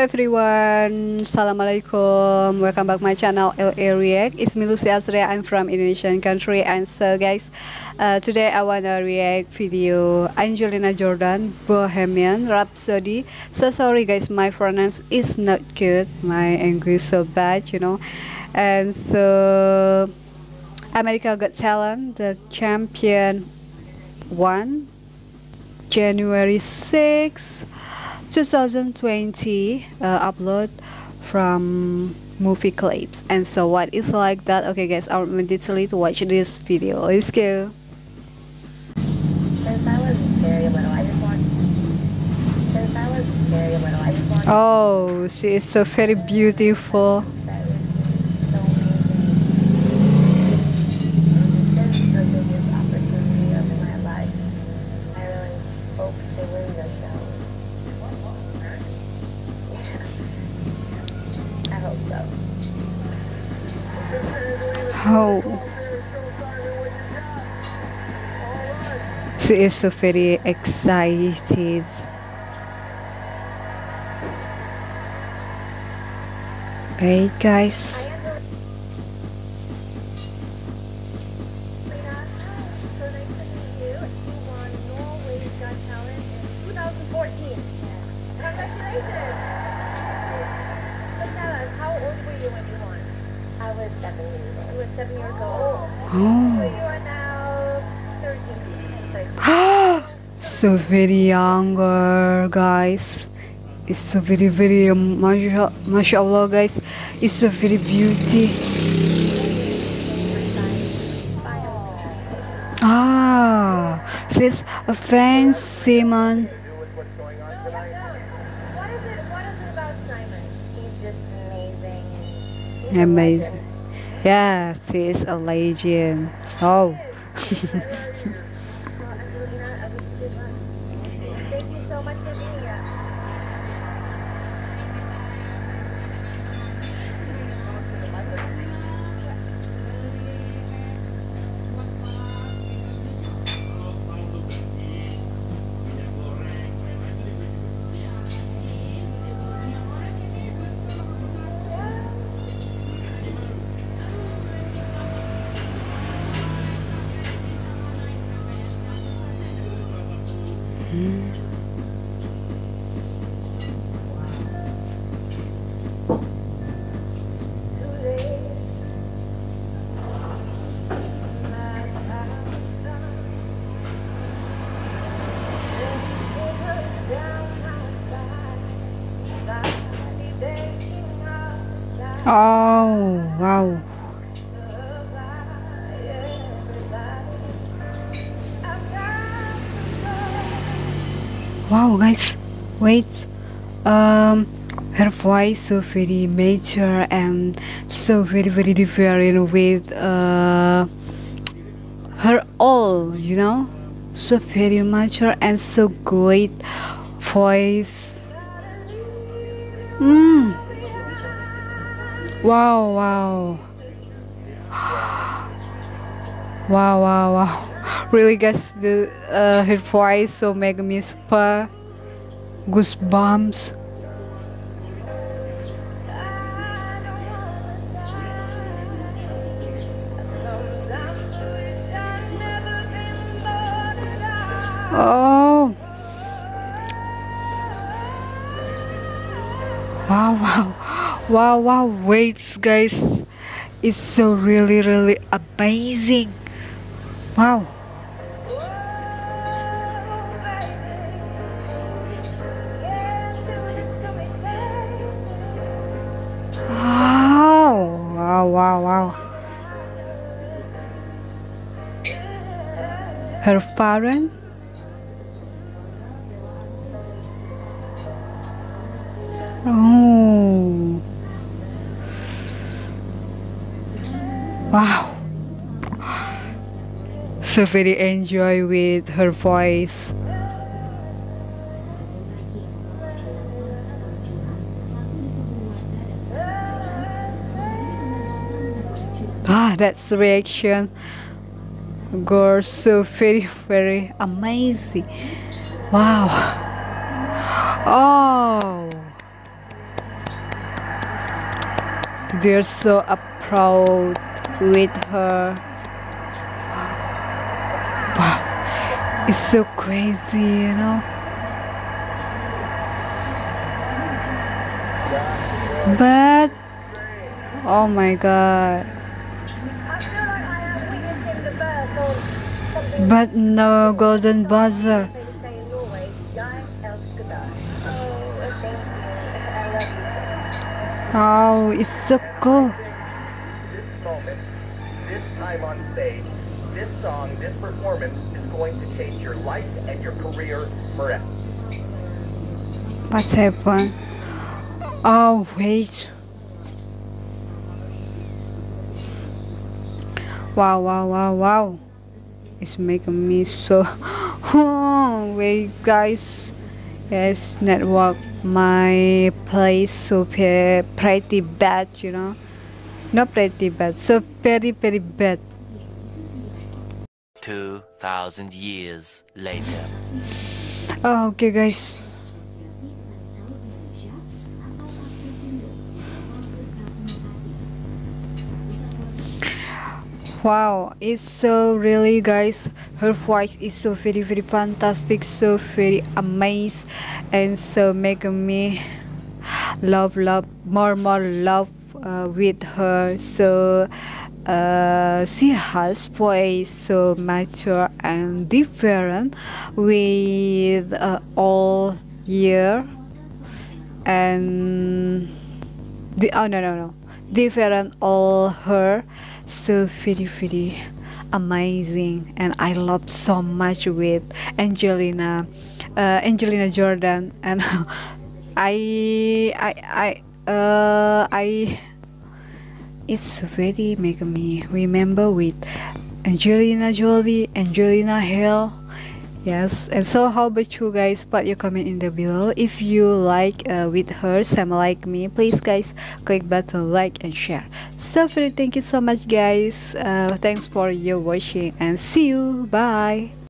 Hello everyone, Assalamualaikum. Welcome back my channel LA React. It's me Lusi Alsurya, I'm from Indonesian country. And so guys, uh, today I wanna react video. Angelina Jordan, Bohemian Rhapsody. So sorry guys, my pronounce is not good. My English so bad, you know. And so America Got Talent, the champion won January 6 2020 uh, upload from movie clips. And so what is like that? Okay guys i'm immediately to watch this video. Let's go. Since i was very little i just want since i was very little i just want oh she is so very beautiful Oh. She is so very excited. Hey guys. Was seven years old. You were seven years old. Oh. So you are now 13. 13. so very younger, guys. It's so very very um, masha, mashallah guys. It's so very beauty. Ah, she's a fancy man. Amazing. Yeah, she is a legend. Oh. Oh, wow. Wow, guys, wait. Um, her voice so very mature and so very very different with uh, her all, you know, so very mature and so great voice. Hmm. Wow, wow. Wow, wow, wow. Really guys, the uh, her voice so make me super goosebumps. Oh. Wow, wow. Wow, wow, wait, guys. It's so really, really amazing. Wow. Wow, wow, wow. Her parent Wow. So very enjoy with her voice. Ah, that's the reaction. Girl, so very, very amazing. Wow. Oh. they're so proud with her. Wow. It's so crazy you know? But oh my god. But no golden buzzer. Oh it's so cool this time on stage, this song, this performance is going to change your life and your career forever. what happened? Oh wait. Wow wow wow wow. It's making me so oh wait guys. Yes network. My place so pe- pretty bad you know not pretty bad so very very bad. 2,000 years later. oh, okay guys. Wow it's so really guys. Her voice is so very very fantastic so very amazed and so making me love love more more love with her. So uh, she has voice so mature and different with uh, all year. And the oh no no no. Different all her. So very very amazing. And i love so much with angelina uh, angelina jordan. And i i i uh i it's very make me remember with angelina jolie angelina hill Yes, and so how about you guys? Put your comment in the below. If you like uh, with her, same like me, please guys click button like and share. So very thank you so much guys. Uh, thanks for your watching and see you. Bye.